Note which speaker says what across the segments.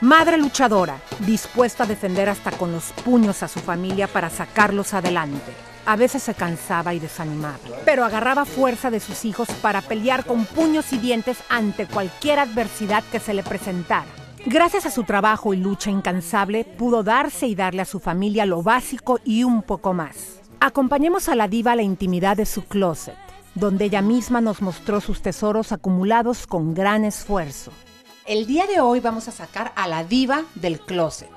Speaker 1: Madre luchadora, dispuesta a defender hasta con los puños a su familia para sacarlos adelante. A veces se cansaba y desanimaba, pero agarraba fuerza de sus hijos para pelear con puños y dientes ante cualquier adversidad que se le presentara. Gracias a su trabajo y lucha incansable, pudo darse y darle a su familia lo básico y un poco más. Acompañemos a la diva a la intimidad de su closet, donde ella misma nos mostró sus tesoros acumulados con gran esfuerzo. El día de hoy vamos a sacar a la diva del closet.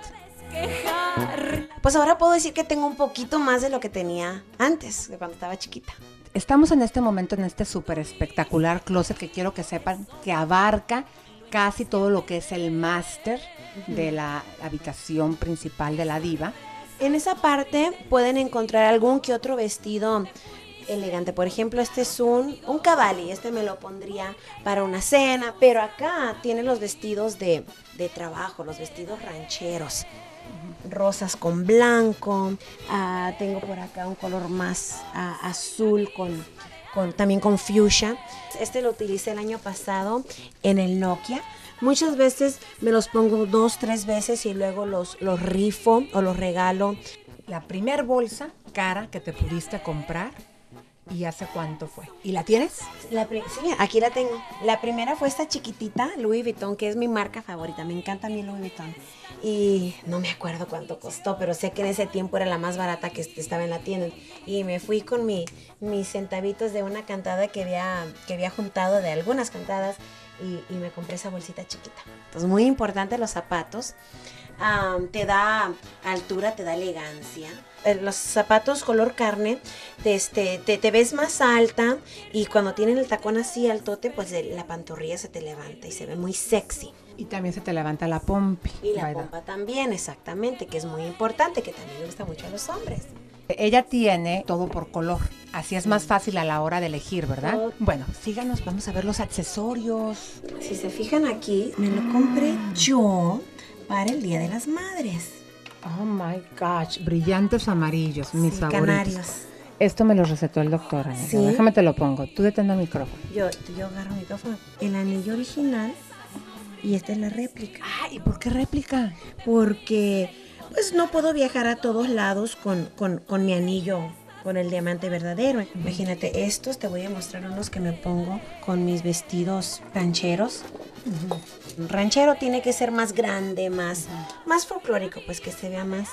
Speaker 2: Pues ahora puedo decir que tengo un poquito más de lo que tenía antes, de cuando estaba chiquita.
Speaker 1: Estamos en este momento en este súper espectacular closet que quiero que sepan que abarca casi todo lo que es el máster de la habitación principal de la diva.
Speaker 2: En esa parte pueden encontrar algún que otro vestido elegante. Por ejemplo, este es un, un cavalli, este me lo pondría para una cena, pero acá tiene los vestidos de, de trabajo, los vestidos rancheros. Rosas con blanco, ah, tengo por acá un color más ah, azul con, con, también con fuchsia. Este lo utilicé el año pasado en el Nokia. Muchas veces me los pongo dos, tres veces y luego los, los rifo o los regalo.
Speaker 1: La primer bolsa cara que te pudiste comprar ¿Y hace cuánto fue? ¿Y la tienes?
Speaker 2: La sí, aquí la tengo. La primera fue esta chiquitita, Louis Vuitton, que es mi marca favorita. Me encanta a mí Louis Vuitton. Y no me acuerdo cuánto costó, pero sé que en ese tiempo era la más barata que estaba en la tienda. Y me fui con mi, mis centavitos de una cantada que había, que había juntado de algunas cantadas y, y me compré esa bolsita chiquita. Entonces, muy importante los zapatos. Te da altura, te da elegancia eh, los zapatos color carne, te, este, te, ves más alta y cuando tienen el tacón así altote, pues la pantorrilla se te levanta y se ve muy sexy.
Speaker 1: Y también se te levanta la pompi.
Speaker 2: Y la pompa también, exactamente, que es muy importante, que también le gusta mucho a los hombres.
Speaker 1: Ella tiene todo por color, así es más fácil a la hora de elegir, ¿verdad? Bueno, síganos, vamos a ver los accesorios.
Speaker 2: Si se fijan aquí, me lo compré yo para el Día de las Madres.
Speaker 1: Oh my gosh, brillantes amarillos, mis favoritos. Canarios. Esto me lo recetó el doctor, ¿Sí? Déjame te lo pongo. Tú detén el micrófono.
Speaker 2: Yo, yo agarro el micrófono. El anillo original y esta es la réplica.
Speaker 1: Ah, ¿y por qué réplica?
Speaker 2: Porque pues no puedo viajar a todos lados con, con, con mi anillo con el diamante verdadero. Imagínate, estos te voy a mostrar unos que me pongo con mis vestidos rancheros. Ranchero tiene que ser más grande, más, más folclórico, pues que se vea más.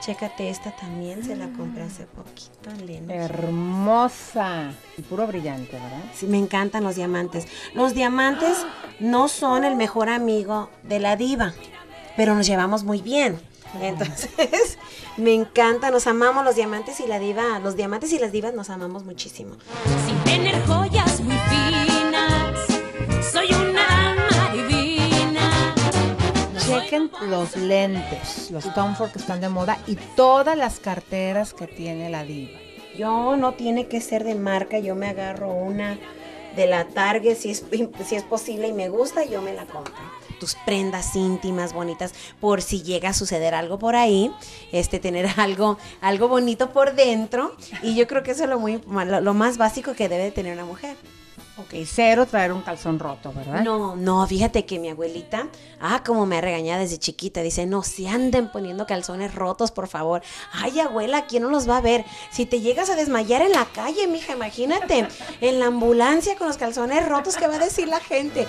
Speaker 2: Chécate, esta también se la compré hace poquito, Elena.
Speaker 1: Hermosa. Y puro brillante, ¿verdad?
Speaker 2: Sí, me encantan los diamantes. Los diamantes no son el mejor amigo de la diva, pero nos llevamos muy bien. Entonces, me encanta, nos amamos los diamantes y la diva, los diamantes y las divas nos amamos muchísimo. Sin tener joyas muy finas,
Speaker 1: soy una dama divina. Chequen los lentes, los Tom Ford que están de moda y todas las carteras que tiene la diva.
Speaker 2: Yo no tiene que ser de marca, yo me agarro una de la Target si es, si es posible y me gusta, yo me la compro tus prendas íntimas bonitas por si llega a suceder algo por ahí, este tener algo algo bonito por dentro y yo creo que eso es lo muy lo más básico que debe tener una mujer.
Speaker 1: Ok, cero traer un calzón roto, ¿verdad?
Speaker 2: No, no, fíjate que mi abuelita, ah, como me ha regañado desde chiquita, dice, no se anden poniendo calzones rotos, por favor. Ay, abuela, ¿quién no los va a ver? Si te llegas a desmayar en la calle, mija, imagínate, en la ambulancia con los calzones rotos, ¿qué va a decir la gente?